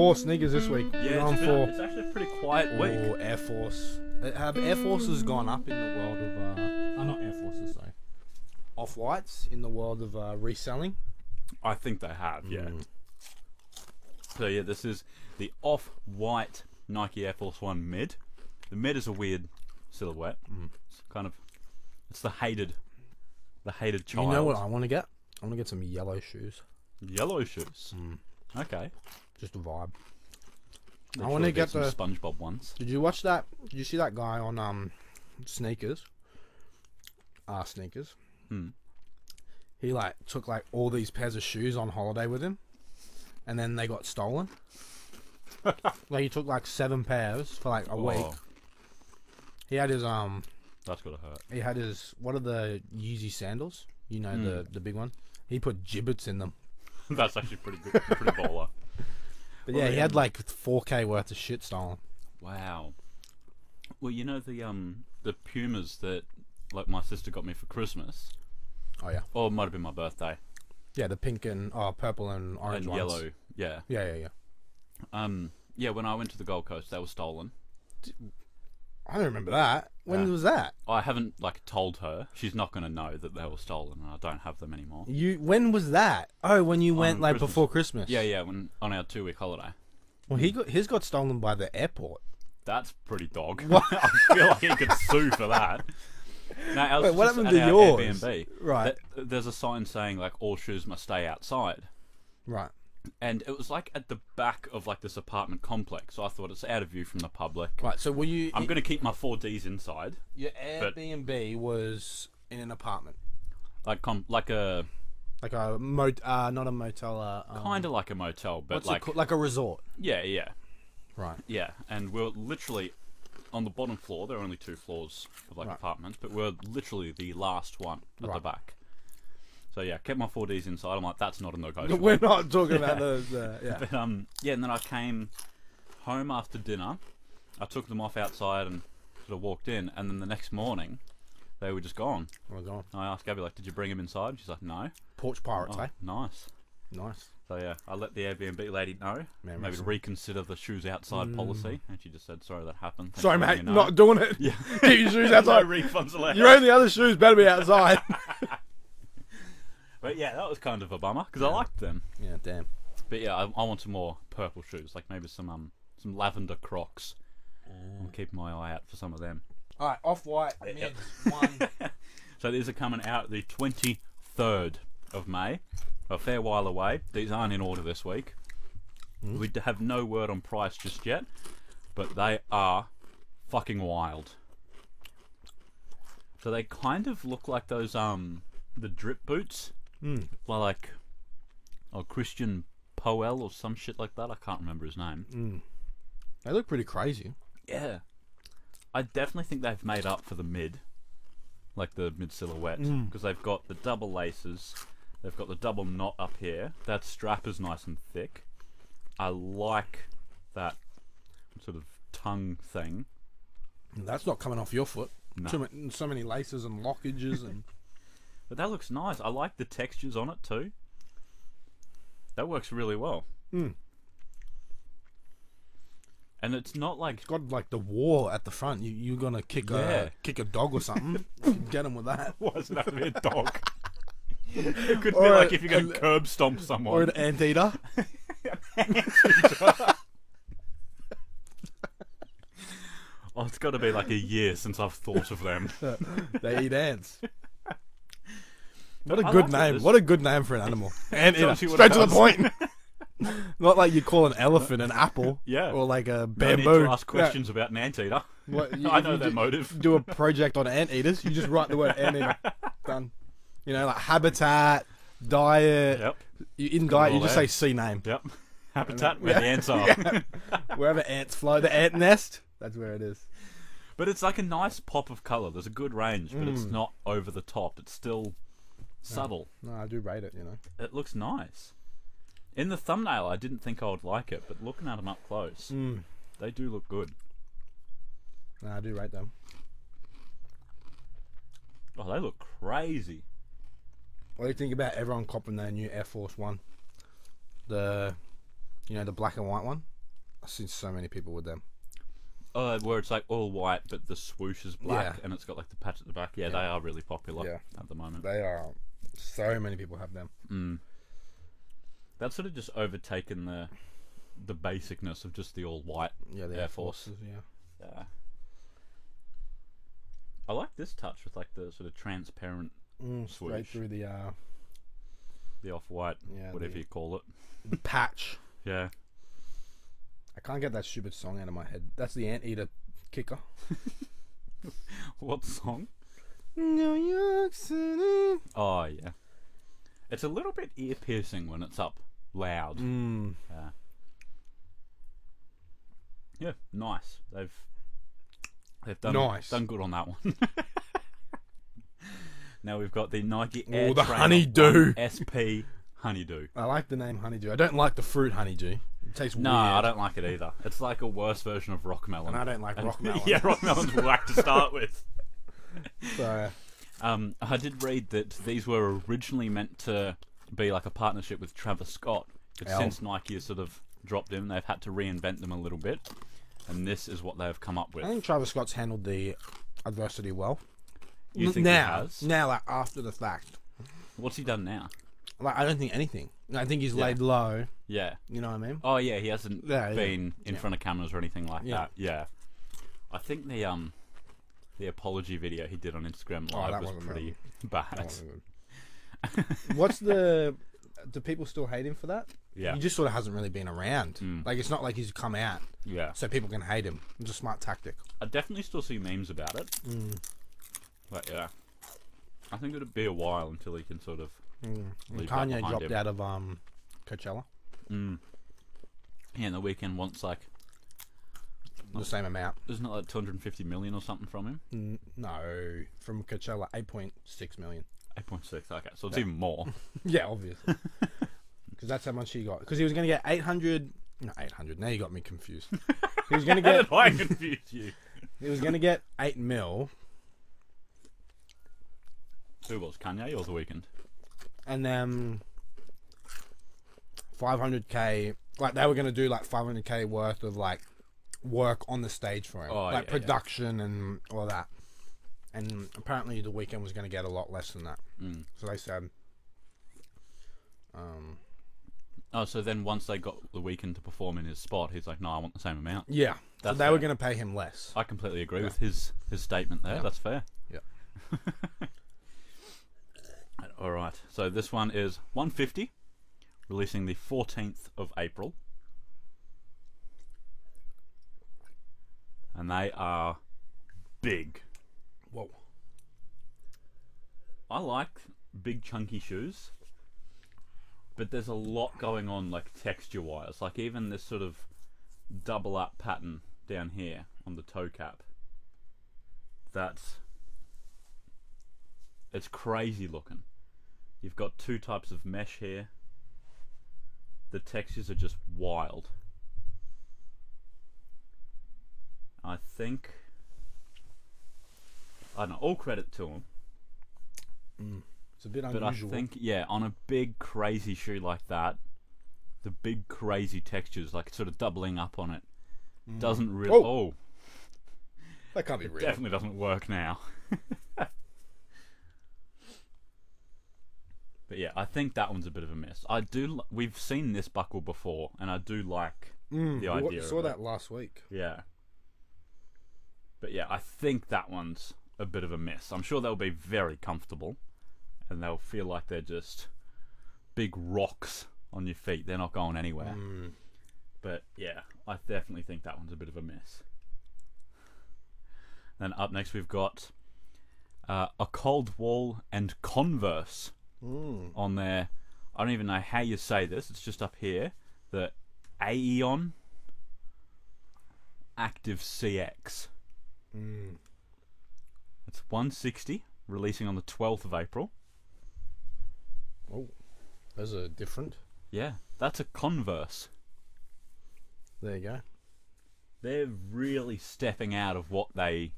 four sneakers this week. Yeah, it's, for it's actually a pretty quiet week. Air Force. Uh, Have Air Forces gone up in the world of uh, oh, not Air Forces, sorry, off whites in the world of uh, reselling? I think they have, yeah. Mm. So yeah, this is the off-white Nike Air Force One mid. The mid is a weird silhouette. Mm. It's kind of, it's the hated, the hated child. You know what I want to get? I want to get some yellow shoes. Yellow shoes. Mm. Okay. Just a vibe. Make I wanna get some the- SpongeBob ones. Did you watch that? Did you see that guy on um sneakers? Ah, sneakers. Hmm. He like took like all these pairs of shoes on holiday with him, and then they got stolen. like he took like seven pairs for like a week. Oh, He had his um, that's gotta hurt. he had his what are the Yeezy sandals? You know the the big one. He put Jibbitz in them. that's actually pretty good, pretty baller. But Well, yeah, he had um, like 4k worth of shit stolen. Wow. Well, you know the um the Pumas that like my sister got me for Christmas, Oh yeah, or it might have been my birthday, yeah, the pink and oh purple and orange and ones. yellow. Yeah. Yeah, yeah, yeah. Um. Yeah. When I went to the Gold Coast, they were stolen. I don't remember that. When Yeah. was that? I haven't like told her. She's not going to know that they were stolen, and I don't have them anymore. You when was that? Oh, when you went like Christmas. before Christmas. Yeah, yeah. When on our two week holiday. Well, he got his got stolen by the airport. That's pretty dog. I feel like he could sue for that. No, ours Wait, was what just happened at to our yours? Airbnb. Right. Th- There's a sign saying like all shoes must stay outside. Right. And it was like at the back of like this apartment complex. So I thought it's out of view from the public. Right. So were you? I'm going to keep my four Ds inside, Your but- Airbnb was in an apartment, like com- like a like a mot, uh, not a motel, uh, um, kind of like a motel, but what's like it called? like a resort. yeah, yeah, Right. yeah. And we're literally on the bottom floor. There are only two floors of like Right. apartments, but we're literally the last one at the Right. back. So yeah, kept my four Ds inside. I'm like, that's not a no go. We're not talking about the, the yeah. But um, yeah, and then I came home after dinner. I took them off outside and sort of walked in, and then the next morning, they were just gone. We're gone. I asked Gabby like, "Did you bring them inside?" She's like, "No." Porch pirates, Oh, eh? nice. Nice. So yeah, I let the Airbnb lady know, Man, maybe reconsider the shoes outside policy, and she just said, "Sorry, that happened." Thanks Sorry, mate. me know." Not doing it. Yeah. Keep your shoes outside. no refunds allowed. Your only other shoes better be outside. But yeah, that was kind of a bummer because I liked them. yeah. Damn. But yeah, I, I want some more purple shoes, like maybe some um some lavender Crocs. Mm. I'm keeping my eye out for some of them. All right. Off white. Yep. One. So these are coming out the 23rd of May. A fair while away. These aren't in order this week. We d- have no word on price just yet, but they are fucking wild. So they kind of look like those um the drip boots, Hmm. Well, like oh Christian Poel or some shit like that. I can't remember his name. Mm. They look pretty crazy. Yeah. I definitely think they've made up for the mid, like the mid silhouette, Mm. because they've got the double laces, they've got the double knot up here. That strap is nice and thick. I like that sort of tongue thing. That's not coming off your foot. No. Too many, so many laces and lockages and But that looks nice. I like the textures on it too. That works really well. Mm. And it's not like it's got like the war at the front. You you're gonna kick Yeah. a kick a dog or something. get him with that. why does it have to be a dog? it could be Or like if you're going a- to curb stomp someone. Or an anteater. Oh, it's got to be like a year since I've thought of them. they eat ants. What a I good like name. This- What a good name for an animal. And you Straight to the point. Not like you call an elephant an apple. Yeah. Or like a No need bamboo. to ask questions about an anteater. What, you- I know do, motive. do a project on anteaters, you just write the word anteater. Done. You know, like habitat, diet. Yep. You, in diet, you just there. say sea name. Yep. Habitat where the ants are. Wherever ants flow, the ant nest, that's where it is. But it's like a nice pop of colour. There's a good range, but it's Mm. not over the top. It's still subtle. No, I do rate it, you know. It looks nice. In the thumbnail, I didn't think I would like it, but looking at them up close, Mm. they do look good. No, I do rate them. Oh, they look crazy. What do you think about everyone copping their new Air Force One? The, you know, the black and white one. I've seen so many people with them. Uh, where it's like all white, but the swoosh is black, Yeah. and it's got like the patch at the back. Yeah, Yeah. they are really popular Yeah. at the moment. They are. So many people have them. Mm. That's sort of just overtaken the the basicness of just the all white. Yeah, the Air Air, Force. Forces. Yeah. Yeah. I like this touch with like the sort of transparent, Mm, straight through the uh, the off white, yeah, whatever the, you call it. the patch. Yeah. I can't get that stupid song out of my head. That's the Anteater kicker. What song? New York City. Oh yeah. It's a little bit ear piercing when it's up loud. Mm. Yeah. Yeah, nice. They've they've done Nice. done good on that one. now we've got the Nike Oh, Air the Honeydew. SP Honeydew. I like the name Honeydew. I don't like the fruit Honeydew. It tastes No, weird. I don't like it either. It's like a worse version of rock melon. And I don't like And- rock melon. yeah, rock melon's whack to start with. So, Um, I did read that these were originally meant to be like a partnership with Travis Scott, but Ow. since Nike has sort of dropped him, they've had to reinvent them a little bit, and this is what they've come up with. I think Travis Scott's handled the adversity well. You think he now, has? now, like after the fact, What's he done now? like I don't think anything. I think he's Yeah. laid low. Yeah. You know what I mean? Oh yeah, he hasn't Yeah, yeah. been in Yeah. front of cameras or anything like Yeah. that. Yeah. I think the um the apology video he did on Instagram Oh, Live that was pretty bad. What's the? Do people still hate him for that? Yeah. He just sort of hasn't really been around. Mm. Like it's not like he's come out, Yeah. so people can hate him. It's a smart tactic. I definitely still see memes about it. Mm. But yeah. I think it'd be a while until he can sort of Mm. Kanye dropped him. out of um, Coachella. mm. Yeah, and the Weeknd wants like The same amount. isn't it like two hundred and fifty million or something from him? Mm, no, from Coachella, eight point six million. Eight point six, okay. So it's even more. Yeah, obviously. Because that's how much he got. Because he was going to get 800. No, 800. Now you got me confused. He was going to How get. did I confuse you? He was going to get 8 mil. Who was Kanye or the Weeknd? And then 500k. Like, they were going to do like 500k worth of like work on the stage for him. Oh, like yeah, yeah. production and all that. And apparently the Weeknd was going to get a lot less than that. Mm. So they said. Um, Oh, so then once they got the Weeknd to perform in his spot, he's like, "No, I want the same amount." yeah. So they were going to pay him less. I completely agree Yeah. with his his statement there. Yeah. That's fair. Yeah. All right. So this one is 150, releasing the 14th of April, and they are big. Whoa. I like big chunky shoes, but there's a lot going on, like texture wise. Like even this sort of double up pattern down here on the toe cap. That's it's crazy looking. You've got two types of mesh here. The textures are just wild. I think I don't know. All credit to them. It's a bit But unusual. I think, yeah, on a big crazy shoe like that, the big crazy textures, like sort of doubling up on it, doesn't really. Oh. Oh, that can't be it real. definitely doesn't work now. but yeah, I think that one's a bit of a miss. I do. We've seen this buckle before, and I do like. Mm, the we wa- saw of it. that last week. Yeah. But yeah, I think that one's a bit of a mess. I'm sure they'll be very comfortable, and they'll feel like they're just big rocks on your feet. They're not going anywhere. Mm. But yeah, I definitely think that one's a bit of a mess. Then up next we've got uh, a cold wall and Converse Mm. on there. I don't even know how you say this. It's just up here. The Aeon Active CX. Mm. It's 160, releasing on the 12th of April. Oh, those are different. Yeah, that's a Converse. There you go. They're really stepping out of what they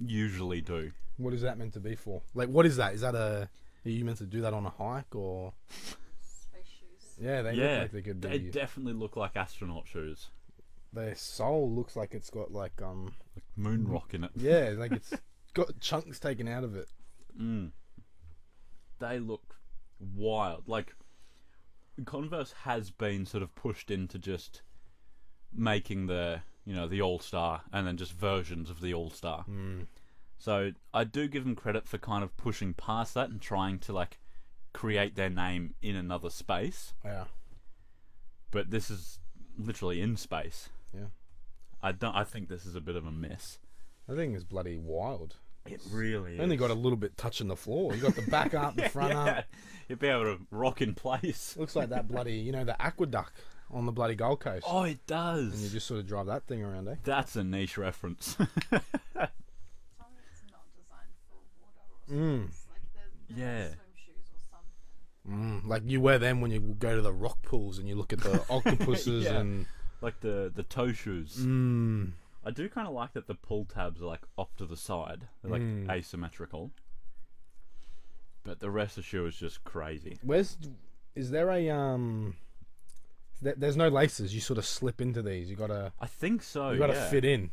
usually do. What is that meant to be for? Like, what is that? Is that a? Are you meant to do that on a hike or? Space shoes. Yeah, they yeah, look like they could they definitely look like astronaut shoes. Their sole looks like it's got like um. Like moon rock in it. Yeah, like it's got chunks taken out of it. Mm. They look wild. Like Converse has been sort of pushed into just making the you know the All Star and then just versions of the All Star. Mm. So I do give them credit for kind of pushing past that and trying to like create their name in another space. Yeah. But this is literally in space. Yeah. I don't. I think this is a bit of a mess. That thing is bloody wild. It really Only got a little bit touching the floor. You got the back up, the front up. You'd be able to rock in place. Looks like that bloody, you know, the aqueduct on the bloody Gold Coast. Oh, it does. And you just sort of drive that thing around, eh? That's a niche reference. Tell me it's not designed for water or something. Mm. Like Yeah. like swim shoes or something. Mm. Like you wear them when you go to the rock pools and you look at the octopuses Yeah. and. Like the the toe shoes. Mm. I do kind of like that the pull tabs are like off to the side. They're like Mm. asymmetrical. But the rest of the shoe is just crazy. Where's. Is there a. um? there- There's no laces. You sort of slip into these. You gotta. I think so. You gotta yeah. fit in.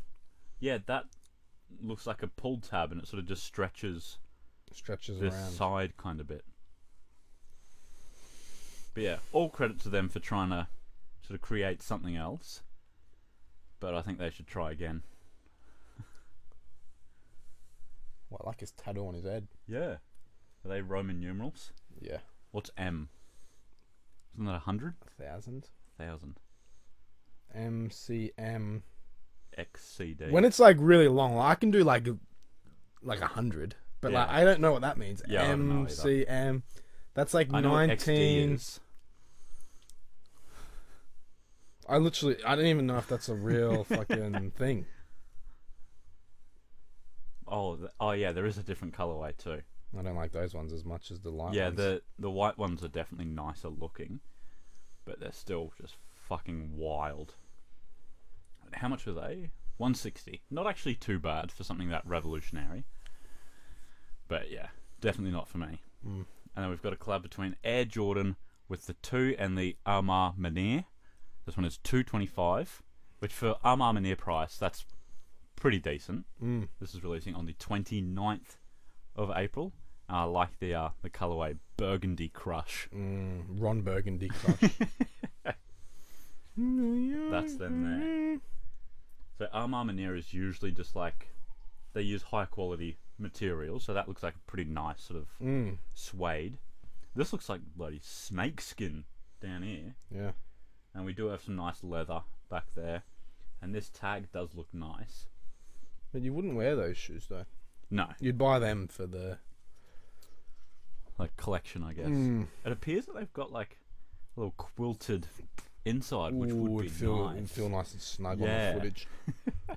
Yeah, that looks like a pull tab, and it sort of just stretches Stretches this around. side kind of bit. But yeah, all credit to them for trying to sort of create something else. But I think they should try again. Well, I like his tattoo on his head. Yeah. Are they Roman numerals? Yeah. What's M? Isn't that a hundred? A thousand. Thousand. MCM. XCD. When it's like really long, I can do like like a hundred, but like I don't know what that means. Yeah, know either. MCM. That's like I know what XD nineteen. I literally, I don't even know if that's a real fucking thing. Oh, th- oh yeah, there is a different colorway too. I don't like those ones as much as the light yeah, ones. the the white ones are definitely nicer looking, but they're still just fucking wild. How much are they? One sixty. Not actually too bad for something that revolutionary. But yeah, definitely not for me. Mm. And then we've got a collab between Air Jordan with the two and the A Ma Maniére. This one is two twenty five, which for A Ma Maniére price, that's pretty decent. Mm. This is releasing on the 29th of April. I like the uh, the colorway Burgundy Crush. Mm. Ron Burgundy crush. That's them there. So A Ma Maniére is usually just like they use high quality materials, so that looks like a pretty nice sort of Mm. suede. This looks like bloody snake skin down here, Yeah. And we do have some nice leather back there. And this tag does look nice. But you wouldn't wear those shoes though. No, You'd buy them for the. like collection, I guess. Mm. It appears that they've got like a little quilted inside, which Ooh, would be feel, nice. it'd feel nice and snug Yeah. on the footage.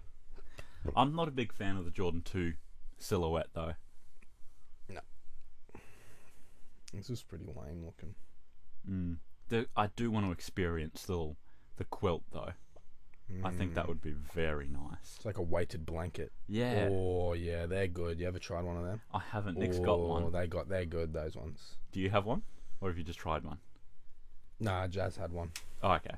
I'm not a big fan of the Jordan 2 silhouette though. No. This is pretty lame looking. Mm. The, I do want to experience the the quilt though. I think that Mm. would be very nice. It's like a weighted blanket. Yeah, Oh yeah, they're good. You ever tried one of them? I haven't. Nick's got Oh, one. They got they're good. Those ones. Do you have one, or have you just tried one? Nah, Jazz had one. Oh, okay.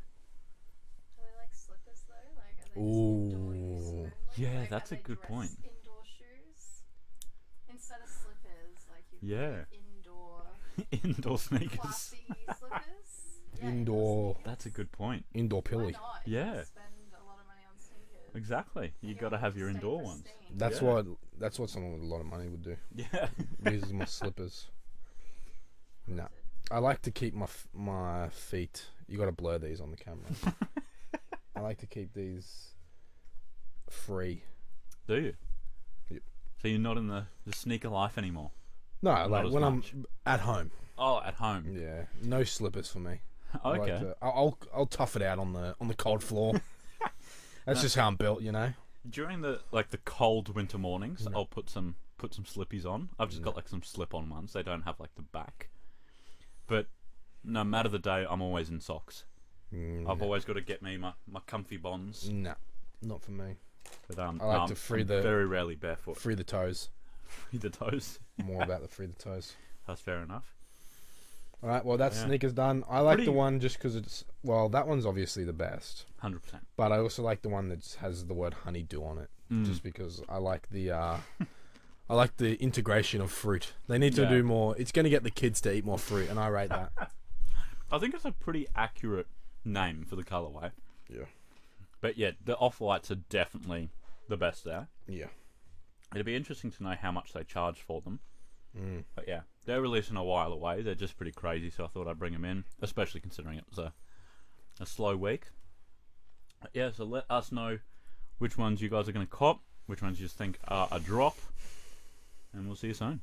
Do they like slippers though? Like are they Ooh. just indoor use only? Yeah, Like, that's a good point. Indoor shoes instead of slippers, like you Yeah. indoor Indoor sneakers. classy slippers. Yeah, indoor. That's a good point. Indoor Why pilly. not? Yeah. Spend a lot of money on sneakers. Exactly. You Yeah, got to have your stay indoor ones. That's Yeah. what that's what someone with a lot of money would do. Yeah. These are my slippers. No, I like to keep my f- my feet. You got to blur these on the camera. I like to keep these free. Do you? Yep. So you're not in the, the sneaker life anymore. No, Not like when much. I'm at home. Oh, at home. Yeah, no slippers for me. I like Okay. to- I'll, I'll I'll tough it out on the on the cold floor. That's No. just how I'm built, you know. During the like the cold winter mornings, No. I'll put some put some slippies on. I've just No. got like some slip-on ones. They don't have like the back. But no matter the day, I'm always in socks. Mm, I've always got to get me my, my comfy bonds. no, not for me. But um, I like no, to free I'm the- very rarely barefoot. Free the toes. Free the toes. More about the free the toes. That's fair enough. All right. Well, that Yeah. sneaker's done. I like Pretty- the one just because it's well. That one's obviously the best, Hundred percent. but I also like the one that has the word honeydew on it, Mm. just because I like the. uh I like the integration of fruit. They need to Yeah. do more. It's going to get the kids to eat more fruit, and I rate that. I think it's a pretty accurate name for the colorway. Yeah. But yeah, the off whites are definitely the best there. Yeah. It'd be interesting to know how much they charge for them. Mm. But yeah, they're releasing a while away. They're just pretty crazy, so I thought I'd bring them in, especially considering it was a a slow week. Yeah, so let us know which ones you guys are going to cop, which ones you just think are a drop, and we'll see you soon.